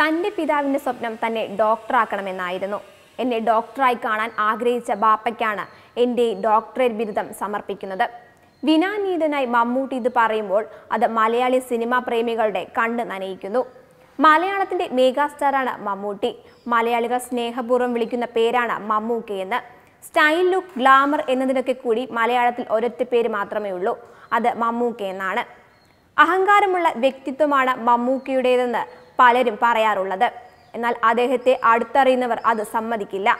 തന്റെ പിതാവിന്റെ സ്വപ്നം തന്നെ ഡോക്ടറാക്കണമെന്നായിരുന്നു. എന്നെ ഡോക്ടറായി കാണാൻ ആഗ്രഹിച്ച ബാപ്പയ്ക്കാണ് എന്റെ ഡോക്ടറേറ്റ് ബിരുദം സമർപ്പിക്കുന്നത്. വിനാനീതനായി മമ്മൂട്ടി ഇത് പറയുമ്പോൾ അത് മലയാളി സിനിമാ പ്രേമികളുടെ കണ്ണ് നനയിക്കുന്നു. മലയാളത്തിന്റെ മെഗാസ്റ്റാറാണ് മമ്മൂട്ടി. മലയാളികൾ സ്നേഹപൂർവം വിളിക്കുന്ന പേരാണ് മമ്മൂക്കി എന്ന്. സ്റ്റൈൽ ലുക്ക് ഗ്ലാമർ എന്നതിനൊക്കെ കൂടി മലയാളത്തിൽ ഒരൊറ്റ പേര് മാത്രമേ ഉള്ളൂ. അത് മമ്മൂക്കി എന്നാണ്. അഹങ്കാരമുള്ള വ്യക്തിത്വമാണ് മമ്മൂക്കിയുടേതെന്ന് പലരും പറയാറുള്ളത്. എന്നാൽ അദ്ദേഹത്തെ അടുത്തറിയുന്നവർ അത് സമ്മതിക്കില്ല.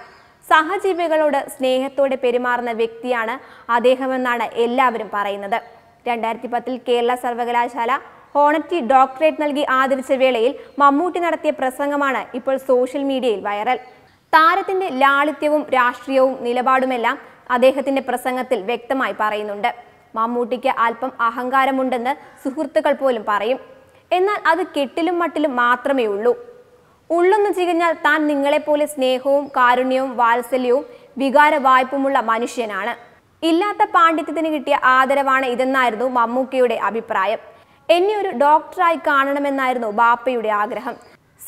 സഹജീവികളോട് സ്നേഹത്തോടെ പെരുമാറുന്ന വ്യക്തിയാണ് അദ്ദേഹമെന്നാണ് എല്ലാവരും പറയുന്നത്. രണ്ടായിരത്തി പത്തിൽ കേരള സർവകലാശാല ഹോണറ്റി ഡോക്ടറേറ്റ് നൽകി ആദരിച്ച വേളയിൽ മമ്മൂട്ടി നടത്തിയ പ്രസംഗമാണ് ഇപ്പോൾ സോഷ്യൽ മീഡിയയിൽ വൈറൽ. താരത്തിന്റെ ലാളിത്യവും രാഷ്ട്രീയവും നിലപാടുമെല്ലാം അദ്ദേഹത്തിന്റെ പ്രസംഗത്തിൽ വ്യക്തമായി പറയുന്നുണ്ട്. മമ്മൂട്ടിക്ക് അല്പം അഹങ്കാരമുണ്ടെന്ന് സുഹൃത്തുക്കൾ പോലും പറയും. എന്നാൽ അത് കെട്ടിലും മട്ടിലും മാത്രമേ ഉള്ളൂ. ഉള്ളൊന്ന് ചികഞ്ഞാൽ താൻ നിങ്ങളെപ്പോലെ സ്നേഹവും കാരുണ്യവും വാത്സല്യവും വികാര വായ്പുമുള്ള മനുഷ്യനാണ്. ഇല്ലാത്ത പാണ്ഡിത്യത്തിന് കിട്ടിയ ആദരവാണ് ഇതെന്നായിരുന്നു മമ്മൂക്കയുടെ അഭിപ്രായം. എന്നെ ഒരു ഡോക്ടറായി കാണണമെന്നായിരുന്നു ബാപ്പയുടെ ആഗ്രഹം.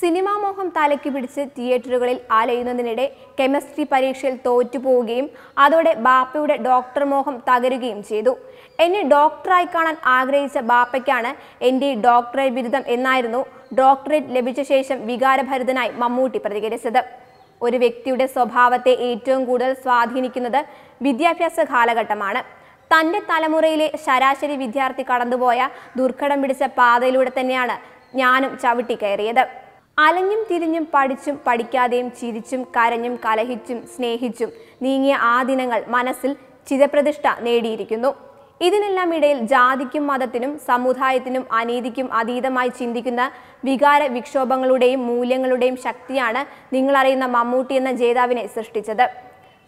സിനിമാ മോഹം തലയ്ക്ക് പിടിച്ച് തിയേറ്ററുകളിൽ അലയുന്നതിനിടെ കെമിസ്ട്രി പരീക്ഷയിൽ തോറ്റുപോവുകയും അതോടെ ബാപ്പയുടെ ഡോക്ടർ മോഹം തകരുകയും ചെയ്തു. എന്നെ ഡോക്ടറായി കാണാൻ ആഗ്രഹിച്ച ബാപ്പയ്ക്കാണ് എന്റെ ഡോക്ടറേറ്റ് ബിരുദം എന്നായിരുന്നു ഡോക്ടറേറ്റ് ലഭിച്ച ശേഷം വികാരഭരിതനായി മമ്മൂട്ടി പ്രതികരിച്ചത്. ഒരു വ്യക്തിയുടെ സ്വഭാവത്തെ ഏറ്റവും കൂടുതൽ സ്വാധീനിക്കുന്നത് വിദ്യാഭ്യാസ കാലഘട്ടമാണ്. തന്റെ തലമുറയിലെ ശരാശരി വിദ്യാർത്ഥി കടന്നുപോയ ദുർഘടം പിടിച്ച പാതയിലൂടെ തന്നെയാണ് ഞാനും ചവിട്ടി കയറിയത്. അലഞ്ഞും തിരിഞ്ഞും പഠിച്ചും പഠിക്കാതെയും ചിരിച്ചും കരഞ്ഞും കലഹിച്ചും സ്നേഹിച്ചും നീങ്ങിയ ആ ദിനങ്ങൾ മനസ്സിൽ ചിതപ്രതിഷ്ഠ നേടിയിരിക്കുന്നു. ഇതിനെല്ലാം ഇടയിൽ ജാതിക്കും മതത്തിനും സമുദായത്തിനും അനീതിക്കും അതീതമായി ചിന്തിക്കുന്ന വികാര വിക്ഷോഭങ്ങളുടെയും മൂല്യങ്ങളുടെയും ശക്തിയാണ് നിങ്ങളറിയുന്ന മമ്മൂട്ടി എന്ന ജേതാവിനെ സൃഷ്ടിച്ചത്.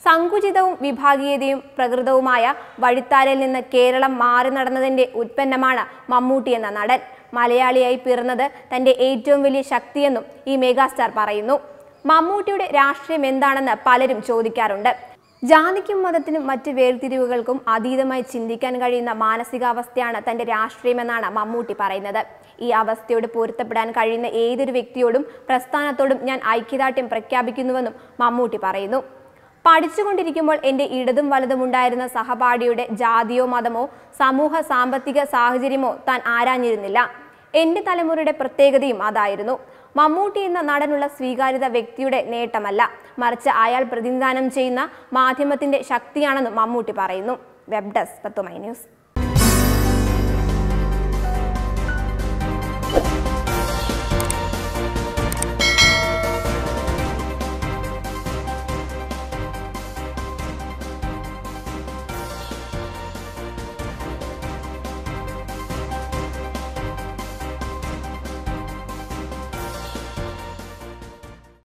സങ്കുചിതവും വിഭാഗീയതയും പ്രകൃതവുമായ വഴിത്താരയിൽ നിന്ന് കേരളം മാറി നടന്നതിന്റെ ഉത്പന്നമാണ് മമ്മൂട്ടി എന്ന നടൻ. മലയാളിയായി പിറന്നത് തന്റെ ഏറ്റവും വലിയ ശക്തിയെന്നും ഈ മെഗാസ്റ്റാർ പറയുന്നു. മമ്മൂട്ടിയുടെ രാഷ്ട്രീയം എന്താണെന്ന് പലരും ചോദിക്കാറുണ്ട്. ജാതിക്കും മതത്തിനും മറ്റ് വേർതിരിവുകൾക്കും അതീതമായി ചിന്തിക്കാൻ കഴിയുന്ന മാനസികാവസ്ഥയാണ് തന്റെ രാഷ്ട്രീയമെന്നാണ് മമ്മൂട്ടി പറയുന്നത്. ഈ അവസ്ഥയോട് പൊരുത്തപ്പെടാൻ കഴിയുന്ന ഏതൊരു വ്യക്തിയോടും പ്രസ്ഥാനത്തോടും ഞാൻ ഐക്യദാർഢ്യം പ്രഖ്യാപിക്കുന്നുവെന്നും മമ്മൂട്ടി പറയുന്നു. പഠിച്ചുകൊണ്ടിരിക്കുമ്പോൾ എന്റെ ഇടതും വലതും ഉണ്ടായിരുന്ന സഹപാഠിയുടെ ജാതിയോ മതമോ സമൂഹ സാമ്പത്തിക സാഹചര്യമോ താൻ ആരാഞ്ഞിരുന്നില്ല. എന്റെ തലമുറയുടെ പ്രത്യേകതയും അതായിരുന്നു. മമ്മൂട്ടി എന്ന നടനുള്ള സ്വീകാര്യത വ്യക്തിയുടെ നേട്ടമല്ല. മറിച്ച് അയാൾ പ്രതിനിധാനം ചെയ്യുന്ന മാധ്യമത്തിന്റെ ശക്തിയാണെന്ന് മമ്മൂട്ടി പറയുന്നു. വെബ് ഡെസ്ക് പത്തുമൈ ന്യൂസ്.